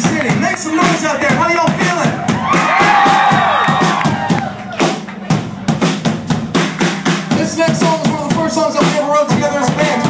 City. Make some noise out there. How y'all feeling? This next song is one of the first songs that we ever wrote together as a band.